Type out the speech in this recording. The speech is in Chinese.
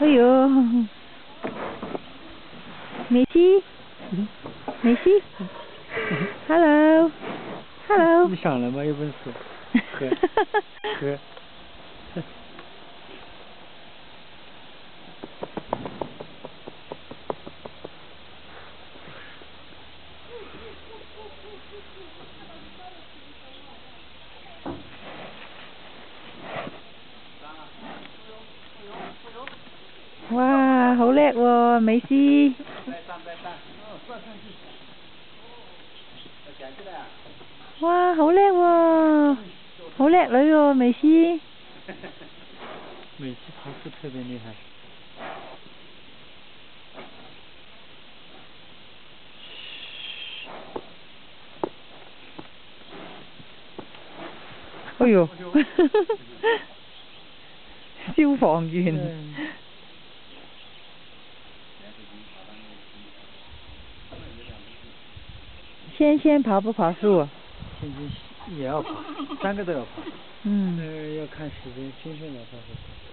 哎呦，梅西，梅西，Hello，Hello，你上来吗？有本事，喝，喝。哇，好叻喎，美斯！哇，好叻喎，好叻女喎，美斯。美斯爬树特别厉害。哎呦，消防员。仙仙爬不爬树？仙仙也要爬，三个都要爬。嗯。呃，要看时间，今天晚上会。